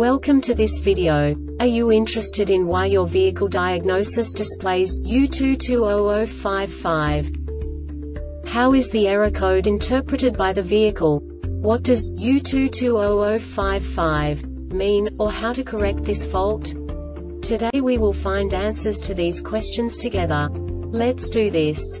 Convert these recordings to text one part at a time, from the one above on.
Welcome to this video. Are you interested in why your vehicle diagnosis displays U220055? How is the error code interpreted by the vehicle? What does U220055 mean, or how to correct this fault? Today we will find answers to these questions together. Let's do this.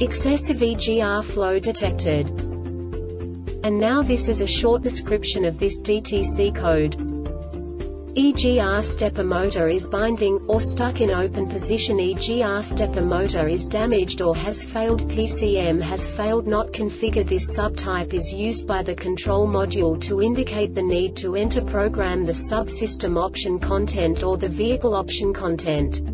Excessive EGR flow detected. And now this is a short description of this DTC code. EGR stepper motor is binding, or stuck in open position EGR stepper motor is damaged or has failed PCM has failed not configured This subtype is used by the control module to indicate the need to enter program the subsystem option content or the vehicle option content.